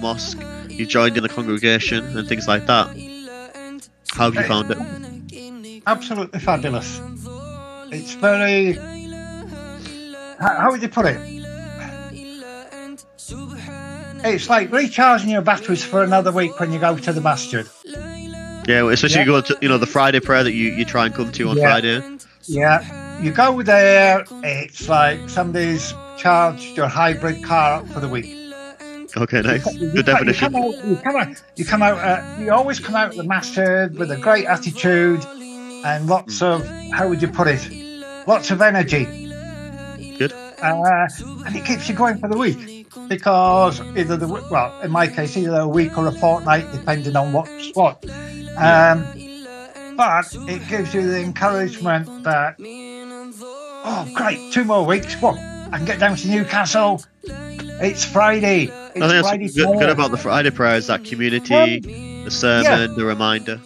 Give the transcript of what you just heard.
mosque, you joined in the congregation, and things like that. How have you found it? Absolutely fabulous. It's very. How, would you put it? It's like recharging your batteries for another week when you go to the masjid. Yeah, especially Yeah. you go to you know the Friday prayer that you, you try and come to on Yeah. Friday. Yeah, you go there. It's like somebody's charged your hybrid car up for the week. Okay, nice. You Good come- definition. You come out. You come out. You, come out uh, you always come out of the masjid with a great attitude and lots of how would you put it? Lots of energy. Good. Uh, and it keeps you going for the week because either the well, in my case, either a week or a fortnight, depending on what's what. Um, but it gives you the encouragement that oh, great, two more weeks. What? I can get down to Newcastle. It's Friday. I think that's good, good about the Friday prayer is that community, the sermon, the reminder.